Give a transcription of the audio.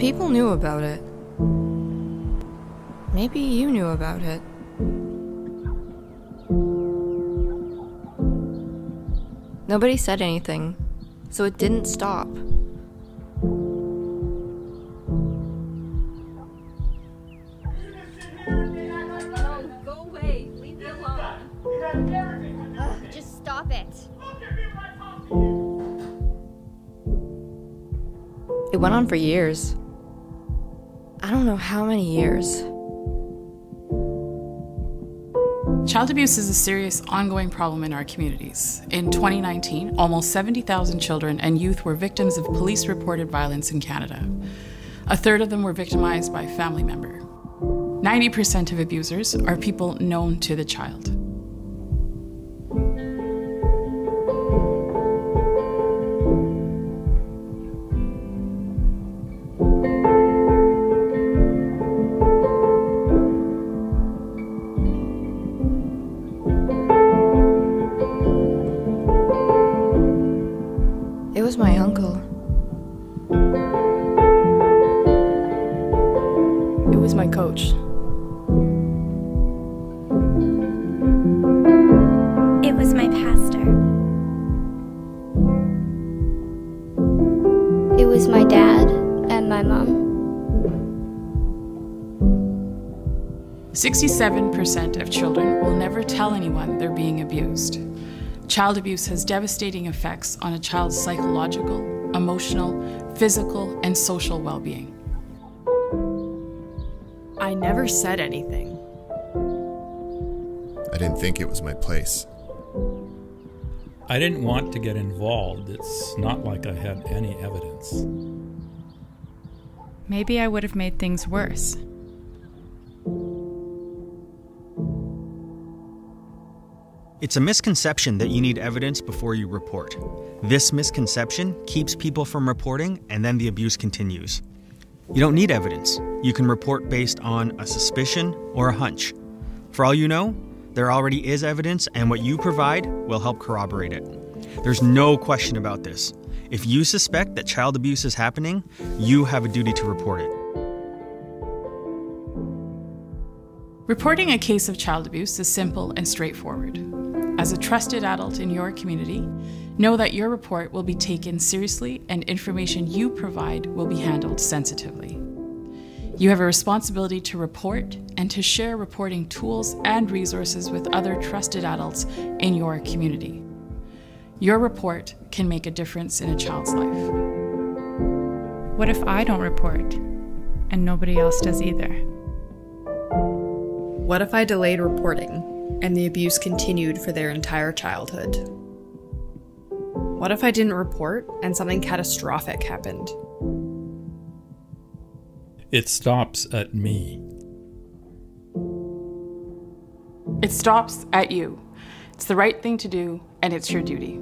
People knew about it. Maybe you knew about it. Nobody said anything, so it didn't stop. No, go away. Leave me alone. Just stop it. It went on for years. I don't know how many years. Child abuse is a serious ongoing problem in our communities. In 2019, almost 70,000 children and youth were victims of police reported violence in Canada. A third of them were victimized by a family member. 90% of abusers are people known to the child. Was. It was my coach. It was my pastor. It was my dad and my mom. 67% of children will never tell anyone they're being abused. Child abuse has devastating effects on a child's psychological, emotional, physical, and social well being. I never said anything. I didn't think it was my place. I didn't want to get involved. It's not like I had any evidence. Maybe I would have made things worse. It's a misconception that you need evidence before you report. This misconception keeps people from reporting, and then the abuse continues. You don't need evidence. You can report based on a suspicion or a hunch. For all you know, there already is evidence, and what you provide will help corroborate it. There's no question about this. If you suspect that child abuse is happening, you have a duty to report it. Reporting a case of child abuse is simple and straightforward. As a trusted adult in your community, know that your report will be taken seriously and information you provide will be handled sensitively. You have a responsibility to report and to share reporting tools and resources with other trusted adults in your community. Your report can make a difference in a child's life. What if I don't report and nobody else does either? What if I delayed reporting and the abuse continued for their entire childhood? What if I didn't report and something catastrophic happened? It stops at me. It stops at you. It's the right thing to do, and it's your duty.